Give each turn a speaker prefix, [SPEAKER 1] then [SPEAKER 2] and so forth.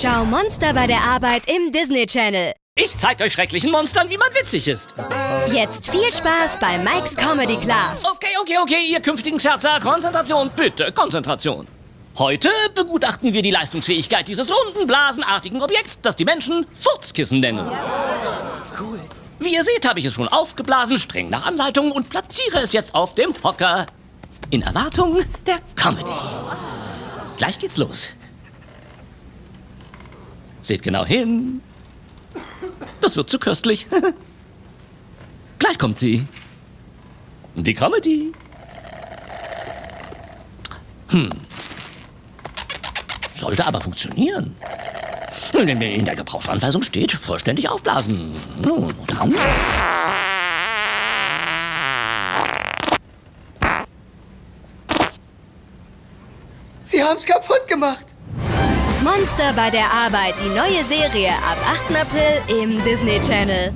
[SPEAKER 1] Schau Monster bei der Arbeit im Disney Channel.
[SPEAKER 2] Ich zeig euch schrecklichen Monstern, wie man witzig ist.
[SPEAKER 1] Jetzt viel Spaß bei Mike's Comedy Class.
[SPEAKER 2] Okay, okay, okay, ihr künftigen Scherzer, Konzentration, bitte, Konzentration. Heute begutachten wir die Leistungsfähigkeit dieses runden, blasenartigen Objekts, das die Menschen Furzkissen nennen. Cool. Wie ihr seht, habe ich es schon aufgeblasen, streng nach Anleitung und platziere es jetzt auf dem Hocker. In Erwartung der Comedy. Gleich geht's los. Seht genau hin. Das wird zu köstlich. Gleich kommt sie. Die Comedy. Hm. Sollte aber funktionieren. In der Gebrauchsanweisung steht, vollständig aufblasen. Nun, dann...
[SPEAKER 3] Sie haben's kaputt gemacht.
[SPEAKER 1] Monster bei der Arbeit, die neue Serie ab 8. April im Disney Channel.